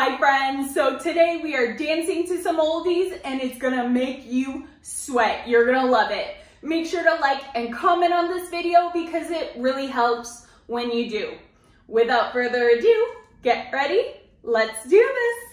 Hi friends, so today we are dancing to some oldies and it's gonna make you sweat. You're gonna love it. Make sure to like and comment on this video because it really helps when you do. Without further ado, get ready, let's do this.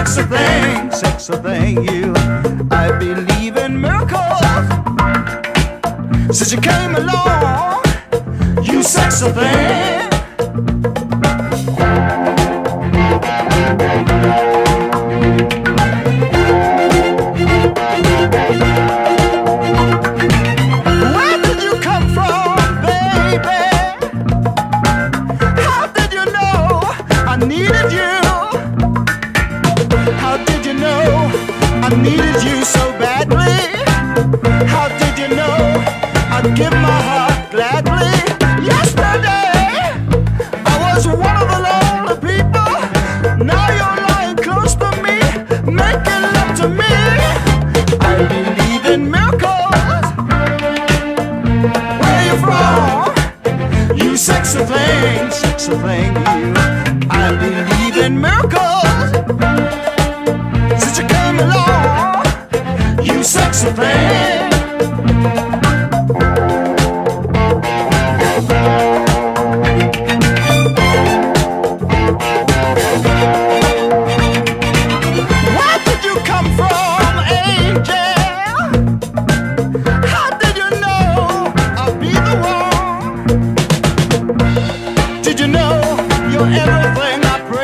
Sexy thing, sexy thing, you. I believe in miracles. Since you came along, you sexy thing. So thank you. I believe in miracles. Since you came along, you sexy thing.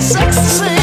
sexy.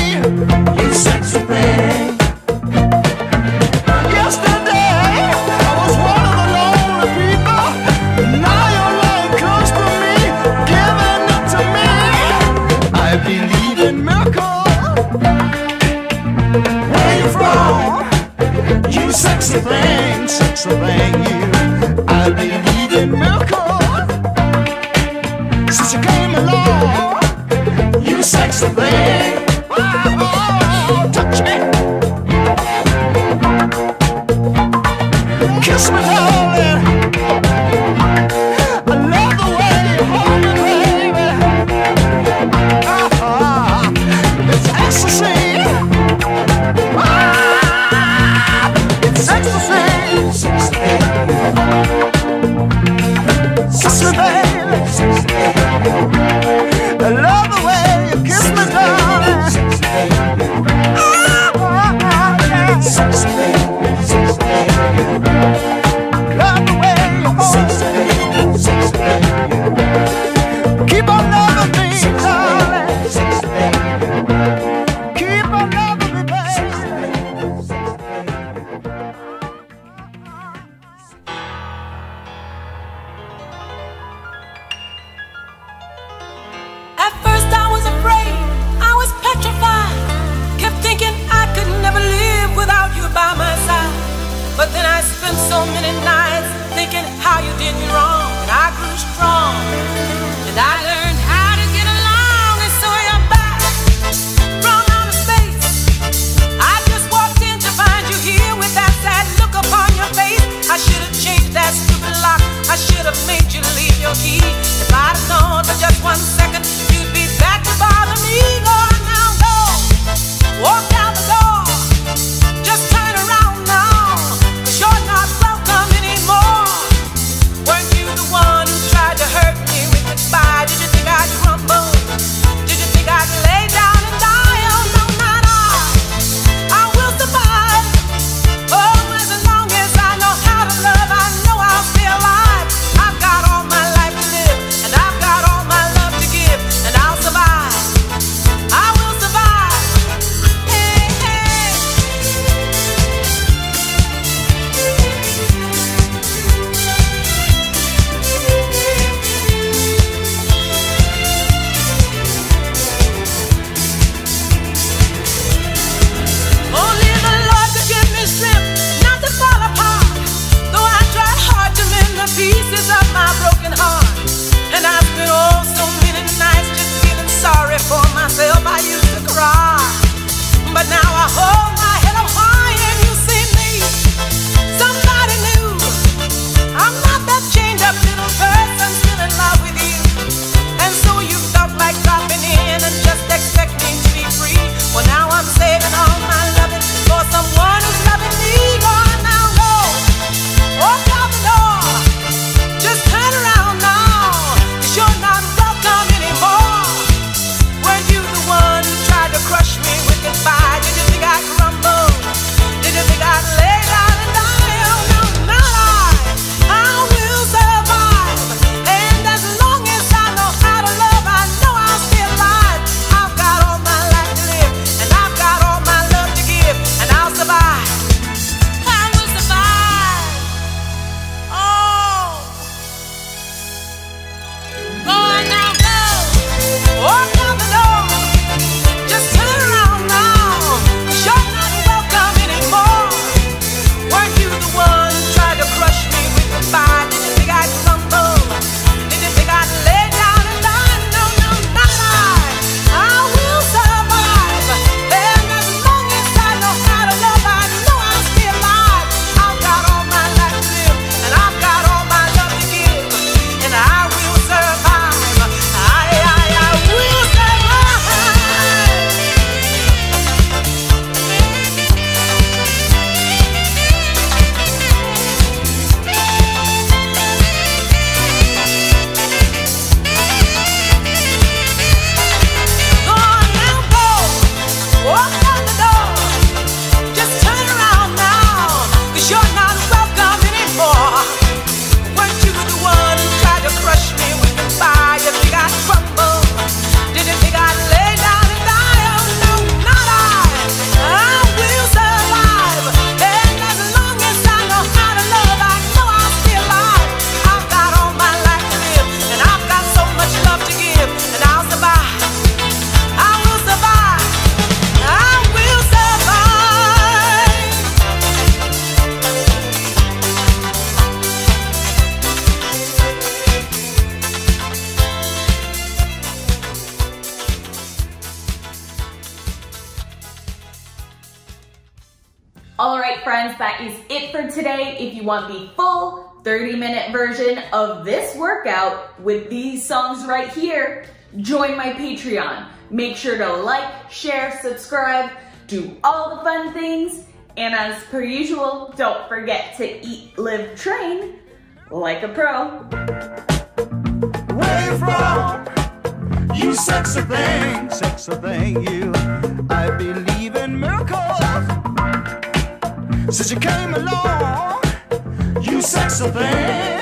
many nights thinking how you did me wrong, and I grew strong, and I learned how to get along, and so you're back from outer space. I just walked in to find you here with that sad look upon your face. I should have changed that stupid lock. I should have made you leave your key. All right, friends, that is it for today. If you want the full 30 minute version of this workout with these songs right here, join my Patreon. Make sure to like, share, subscribe, do all the fun things. And as per usual, don't forget to eat, live, train like a pro. Where you from? You sexy thing, sexy thing, you. I believe Since you came along, you sexy thing.